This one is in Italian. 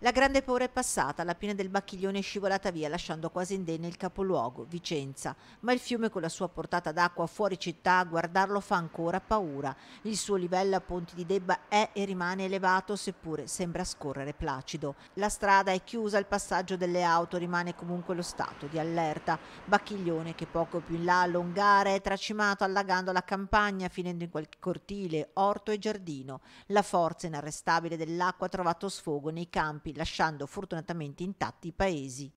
La grande paura è passata, la pina del Bacchiglione è scivolata via lasciando quasi indenne il capoluogo, Vicenza, ma il fiume con la sua portata d'acqua fuori città a guardarlo fa ancora paura. Il suo livello a Ponti di Debba è e rimane elevato seppure sembra scorrere placido. La strada è chiusa, il passaggio delle auto rimane comunque lo stato di allerta. Bacchiglione che poco più in là allungare è tracimato allagando la campagna finendo in qualche cortile, orto e giardino. La forza inarrestabile dell'acqua ha trovato sfogo nei campi lasciando fortunatamente intatti i paesi.